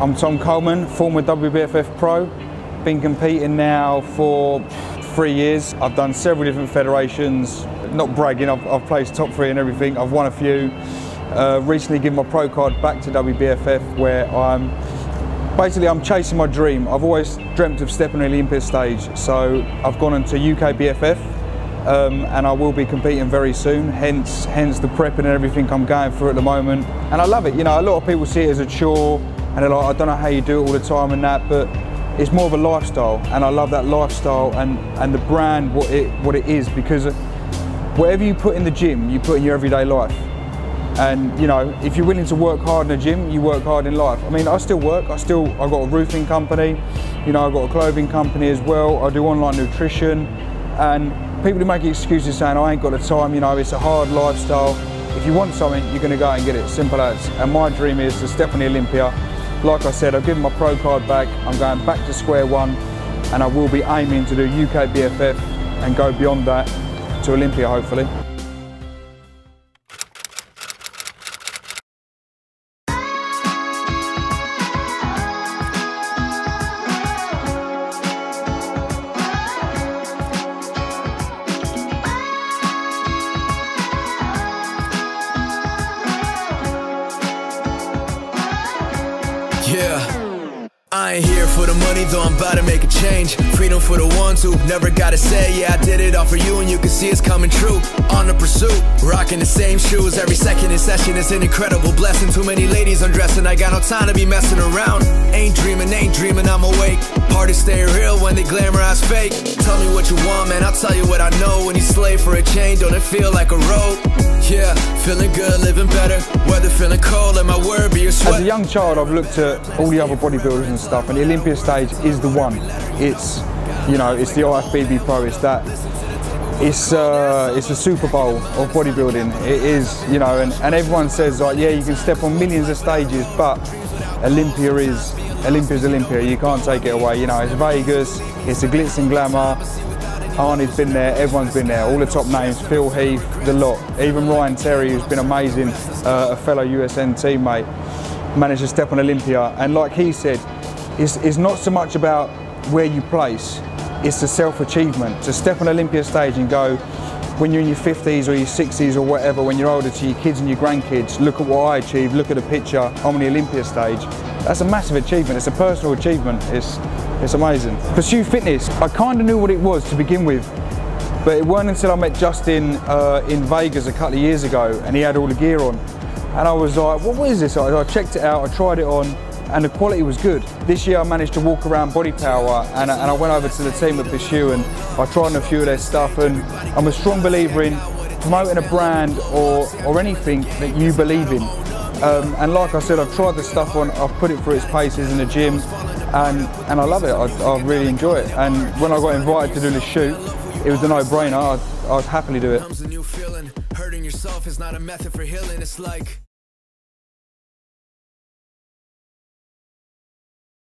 I'm Tom Coleman, former WBFF pro. Been competing now for three years. I've done several different federations. Not bragging, I've, I've placed top three and everything. I've won a few. Uh, recently given my pro card back to WBFF where I'm basically I'm chasing my dream. I've always dreamt of stepping on the Olympia stage. So I've gone into UK BFF um, and I will be competing very soon. Hence, hence the prepping and everything I'm going through at the moment. And I love it. You know, a lot of people see it as a chore and they're like, I don't know how you do it all the time and that, but it's more of a lifestyle. And I love that lifestyle and, and the brand, what it, what it is, because whatever you put in the gym, you put in your everyday life. And you know, if you're willing to work hard in the gym, you work hard in life. I mean, I still work. I still, I've got a roofing company. You know, I've got a clothing company as well. I do online nutrition, and people who make excuses saying I ain't got the time. You know, it's a hard lifestyle. If you want something, you're going to go and get it. Simple as. And my dream is to step on the Olympia. Like I said, I've given my pro card back. I'm going back to square one, and I will be aiming to do UK BFF and go beyond that to Olympia, hopefully. Yeah. I ain't here for the money, though I'm about to make a change. Freedom for the ones who never gotta say, Yeah, I did it all for you, and you can see it's coming true. On the pursuit, rocking the same shoes. Every second in session is an incredible blessing. Too many ladies undressing, I got no time to be messing around. Ain't dreaming, ain't dreaming, I'm awake. Hard to stay real when they glamorize fake. Tell me what you want, man, I'll tell you what I know. When you slave for a chain, don't it feel like a rope? Yeah, feeling good, living better. Weather feeling cold, let my word be a sweat. As a young child, I've looked at all the other bodybuilders and stuff, and the Olympia stage is the one. It's, you know, it's the IFBB Pro. It's that. It's uh, it's a Super Bowl of bodybuilding. It is, you know, and, and everyone says like, yeah, you can step on millions of stages, but Olympia is Olympia's Olympia. You can't take it away. You know, it's Vegas. It's the glitz and glamour. Arnie's been there, everyone's been there, all the top names, Phil Heath, the lot. Even Ryan Terry, who's been amazing, uh, a fellow USN teammate, managed to step on Olympia. And like he said, it's, it's not so much about where you place, it's the self-achievement. To step on Olympia stage and go, when you're in your 50s or your 60s or whatever, when you're older to your kids and your grandkids, look at what I achieved, look at the picture, I'm on the Olympia stage. That's a massive achievement, it's a personal achievement. It's, it's amazing. Pursue fitness. I kind of knew what it was to begin with, but it wasn't until I met Justin uh, in Vegas a couple of years ago and he had all the gear on. And I was like, what is this? I, I checked it out, I tried it on, and the quality was good. This year I managed to walk around Body Power and, and I went over to the team at Pursue and I tried on a few of their stuff and I'm a strong believer in promoting a brand or, or anything that you believe in. Um, and like I said, I've tried the stuff on, I've put it through its paces in the gym and, and I love it. I, I really enjoy it. And when I got invited to do the shoot, it was a no-brainer. I'd, I'd happily do it.